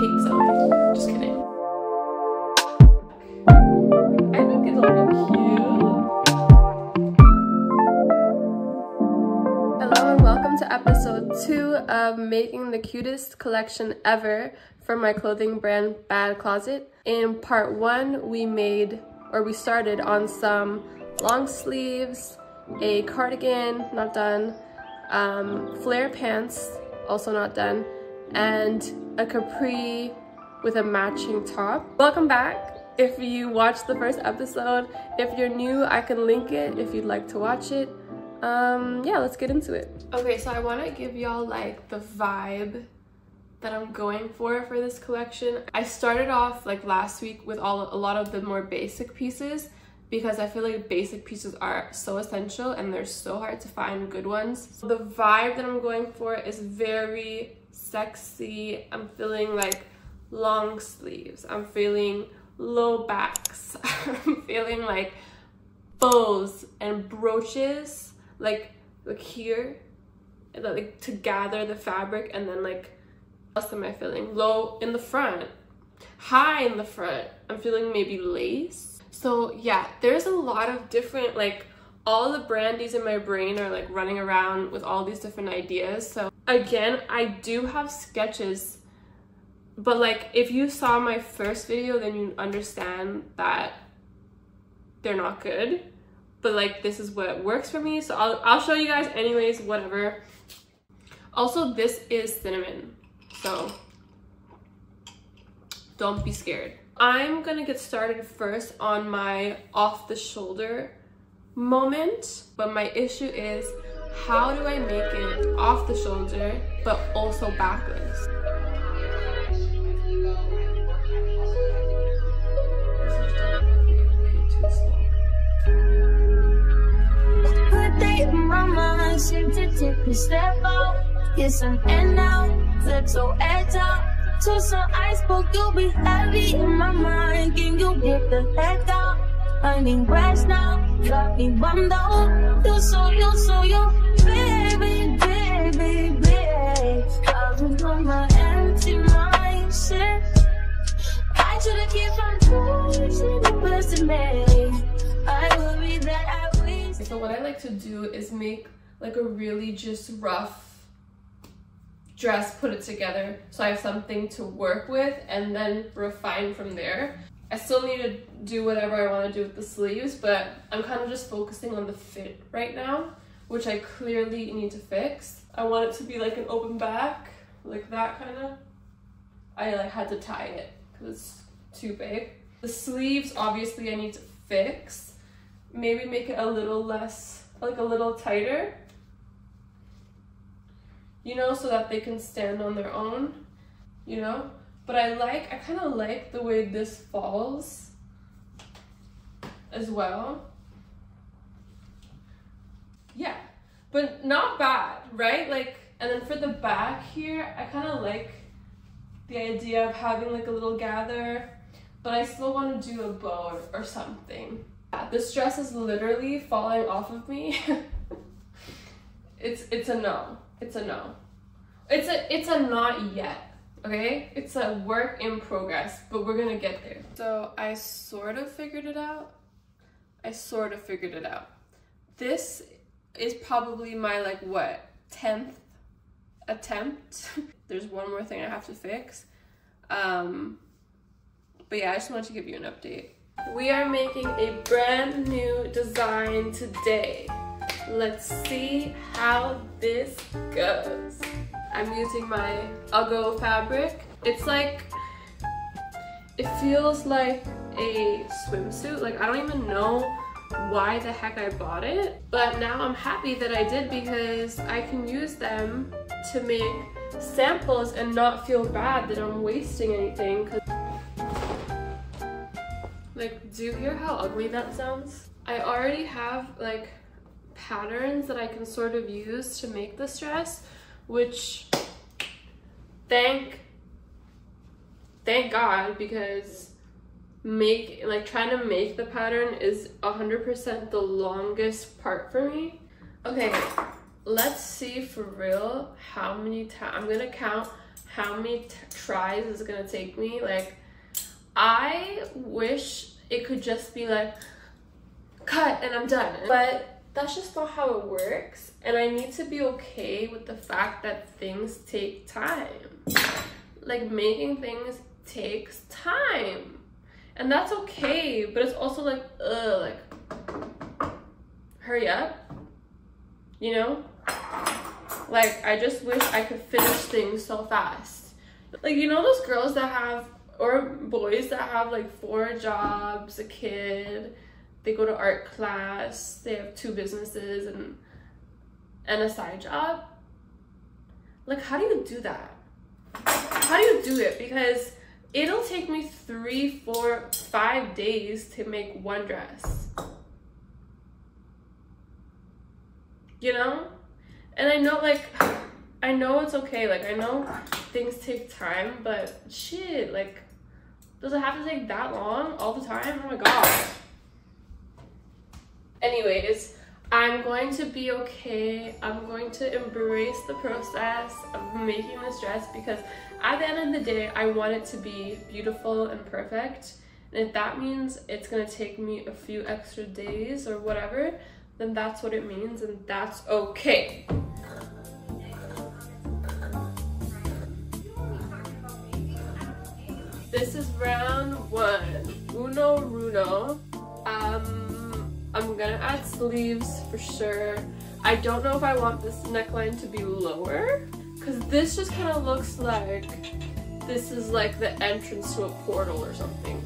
hate sewing. Just kidding. I think it's cute. Hello and welcome to episode two of making the cutest collection ever for my clothing brand Bad Closet. In part one, we made or we started on some long sleeves, a cardigan, not done, um, flare pants, also not done, and a capri with a matching top. Welcome back. If you watched the first episode, if you're new, I can link it if you'd like to watch it. Um, yeah, let's get into it. Okay, so I want to give y'all like the vibe that I'm going for for this collection. I started off like last week with all a lot of the more basic pieces because I feel like basic pieces are so essential and they're so hard to find good ones. So the vibe that I'm going for is very sexy. I'm feeling like long sleeves. I'm feeling low backs. I'm feeling like bows and brooches like like here like to gather the fabric and then like what else am I feeling? Low in the front, high in the front. I'm feeling maybe lace so yeah, there's a lot of different, like all the brandies in my brain are like running around with all these different ideas. So again, I do have sketches, but like if you saw my first video, then you understand that they're not good. But like this is what works for me. So I'll, I'll show you guys anyways, whatever. Also, this is cinnamon. So don't be scared. I'm gonna get started first on my off the shoulder moment, but my issue is how do I make it off the shoulder but also backless? Seem to a step flip so edge. To some iceberg, you'll be heavy in my mind. Can you get the heck out? I need rest now. Got me bummed out. So, you so, you, baby, baby, baby. I've been on my empty. I should've kept on the best in me. I that I. So what I like to do is make like a really just rough dress, put it together so I have something to work with and then refine from there. I still need to do whatever I want to do with the sleeves, but I'm kind of just focusing on the fit right now, which I clearly need to fix. I want it to be like an open back, like that kind of. I like had to tie it because it's too big. The sleeves, obviously I need to fix. Maybe make it a little less, like a little tighter you know, so that they can stand on their own, you know? But I like, I kind of like the way this falls as well. Yeah, but not bad, right? Like, and then for the back here, I kind of like the idea of having like a little gather, but I still want to do a bow or, or something. This dress is literally falling off of me. it's, it's a no. It's a no. It's a it's a not yet. Okay? It's a work in progress, but we're gonna get there. So I sort of figured it out. I sort of figured it out. This is probably my like what 10th attempt. There's one more thing I have to fix. Um, but yeah, I just wanted to give you an update. We are making a brand new design today. Let's see how this goes. I'm using my Uggo fabric. It's like, it feels like a swimsuit. Like I don't even know why the heck I bought it. But now I'm happy that I did because I can use them to make samples and not feel bad that I'm wasting anything. Like, do you hear how ugly that sounds? I already have like patterns that I can sort of use to make this dress, which thank thank God because make like trying to make the pattern is 100% the longest part for me. Okay, let's see for real how many times I'm gonna count how many tries is gonna take me. Like, I wish it could just be like, cut and I'm done. But that's just not how it works. And I need to be okay with the fact that things take time. Like, making things takes time. And that's okay, but it's also like, ugh, like, hurry up. You know? Like, I just wish I could finish things so fast. Like, you know those girls that have, or boys that have like four jobs, a kid, they go to art class, they have two businesses and and a side job. Like, how do you do that? How do you do it? Because it'll take me three, four, five days to make one dress. You know? And I know, like, I know it's okay. Like, I know things take time, but shit, like, does it have to take that long all the time? Oh my god. Anyways, I'm going to be okay. I'm going to embrace the process of making this dress because at the end of the day, I want it to be beautiful and perfect. And if that means it's gonna take me a few extra days or whatever, then that's what it means and that's okay. This is round one, uno runo. Gonna add sleeves for sure. I don't know if I want this neckline to be lower because this just kind of looks like this is like the entrance to a portal or something.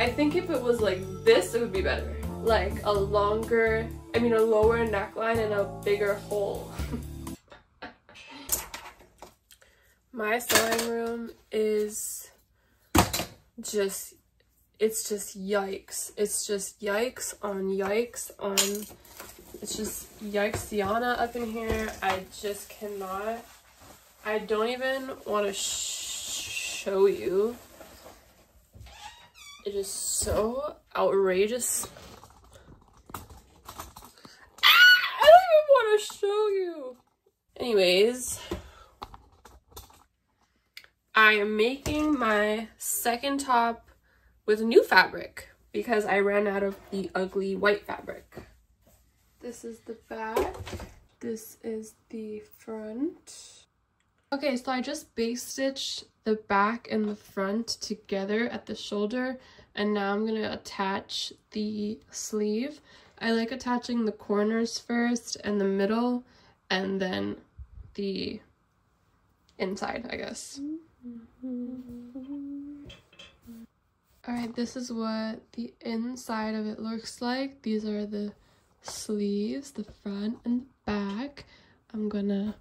I think if it was like this, it would be better. Like a longer, I mean a lower neckline and a bigger hole. My sewing room is just, it's just yikes. It's just yikes on yikes on, it's just yikes Diana up in here. I just cannot, I don't even want to sh show you. It is so outrageous. Ah, I don't even want to show you. Anyways, I am making my second top with a new fabric because I ran out of the ugly white fabric. This is the back. This is the front. Okay, so I just baste stitched the back and the front together at the shoulder and now I'm going to attach the sleeve. I like attaching the corners first and the middle and then the inside, I guess. Mm-hmm. Alright, this is what the inside of it looks like. These are the sleeves, the front and the back. I'm gonna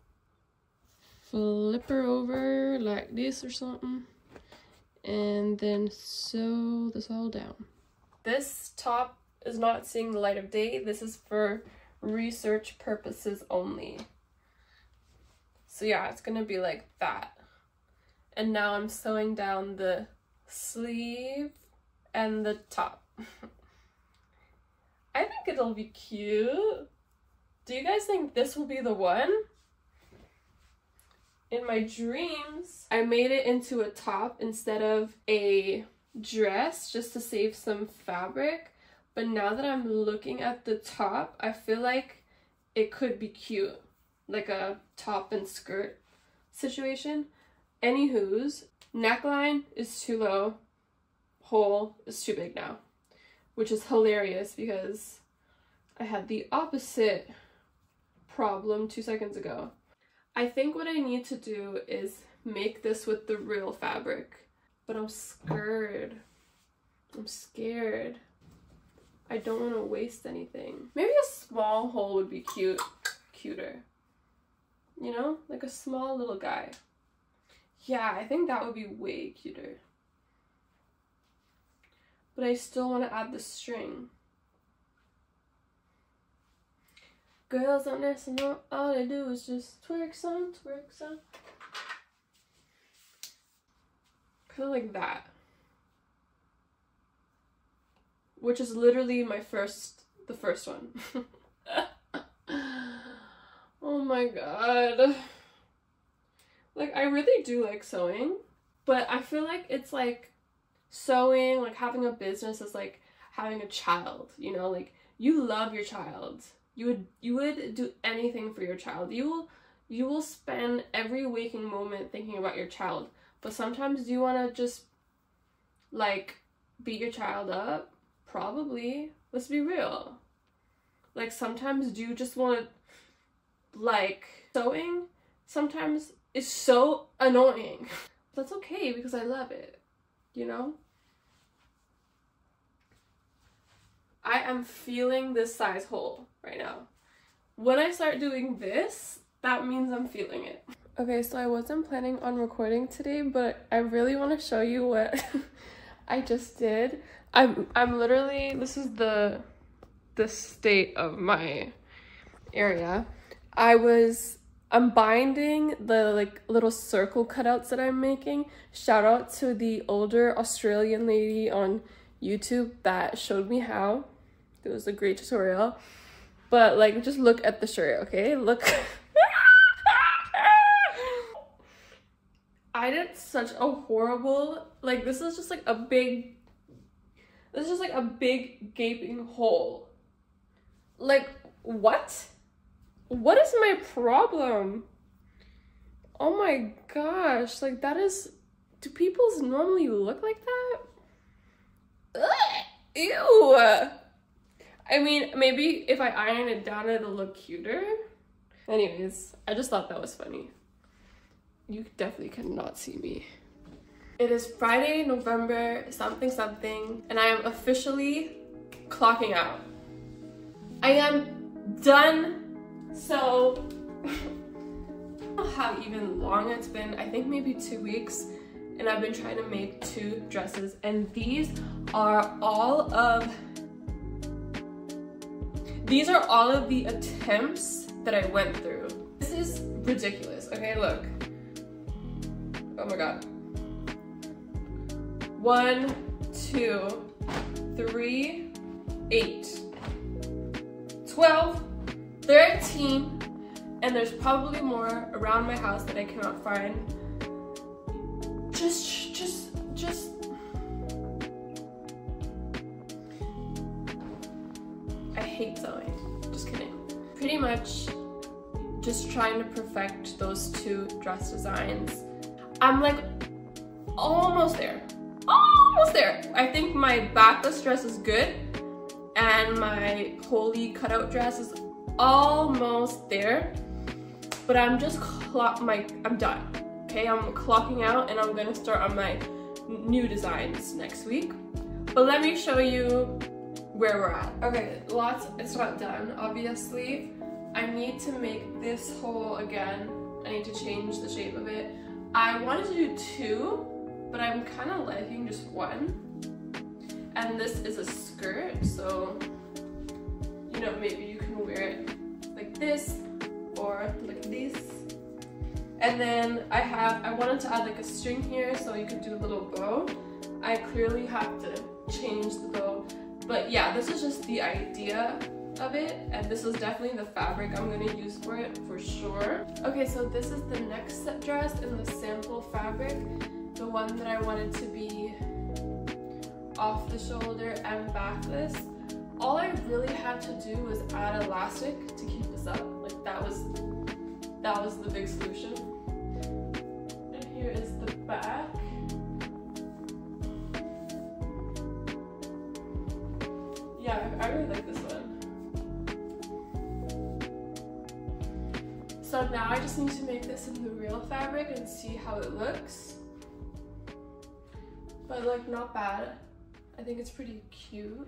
flip her over like this or something and then sew this all down. This top is not seeing the light of day. This is for research purposes only. So yeah, it's gonna be like that. And now I'm sewing down the sleeve and the top. I think it'll be cute. Do you guys think this will be the one? In my dreams, I made it into a top instead of a dress just to save some fabric. But now that I'm looking at the top, I feel like it could be cute. Like a top and skirt situation. Anywho's, neckline is too low, hole is too big now, which is hilarious because I had the opposite problem two seconds ago. I think what I need to do is make this with the real fabric, but I'm scared. I'm scared. I don't want to waste anything. Maybe a small hole would be cute, cuter. You know, like a small little guy. Yeah, I think that would be way cuter. But I still want to add the string. Girls on SNL, all they do is just twerk some, twerk some. Kind of like that. Which is literally my first, the first one. oh my god. Like I really do like sewing, but I feel like it's like sewing, like having a business is like having a child, you know, like you love your child. You would you would do anything for your child. You will you will spend every waking moment thinking about your child. But sometimes do you want to just like beat your child up? Probably. Let's be real. Like sometimes do you just want to like sewing sometimes is so annoying. That's okay because I love it, you know? I am feeling this size hole right now. When I start doing this, that means I'm feeling it. Okay, so I wasn't planning on recording today, but I really want to show you what I just did. I'm I'm literally this is the the state of my area. I was I'm binding the like little circle cutouts that I'm making. Shout out to the older Australian lady on YouTube that showed me how. It was a great tutorial. But like just look at the shirt, okay? Look. I did such a horrible like this is just like a big this is just like a big gaping hole. Like what? What is my problem? Oh my gosh, like that is do people's normally look like that? Ew. I mean, maybe if I iron it down, it'll look cuter. Anyways, I just thought that was funny. You definitely cannot see me. It is Friday, November something something, and I am officially clocking out. I am done. So, how even long it's been. I think maybe two weeks and I've been trying to make two dresses and these are all of these are all of the attempts that I went through. This is ridiculous. Okay, look. Oh my god. One, two, three, eight, 12, 13, and there's probably more around my house that I cannot find. Just, just, just I hate sewing. Just kidding. Pretty much just trying to perfect those two dress designs. I'm like almost there. Almost there. I think my backless dress is good and my holy cutout dress is almost there. But I'm just clock my I'm done. Okay, I'm clocking out and I'm gonna start on my new designs next week. But let me show you where we're at. Okay, lots, it's not done, obviously. I need to make this hole again. I need to change the shape of it. I wanted to do two, but I'm kind of liking just one. And this is a skirt, so, you know, maybe wear it like this or like this. And then I have, I wanted to add like a string here so you could do a little bow. I clearly have to change the bow but yeah, this is just the idea of it and this is definitely the fabric I'm gonna use for it for sure. Okay, so this is the next dress in the sample fabric, the one that I wanted to be off the shoulder and backless. All I really had to do was add elastic to keep this up. Like that was that was the big solution. And here is the back. Yeah, I really like this one. So now I just need to make this in the real fabric and see how it looks. But like not bad. I think it's pretty cute.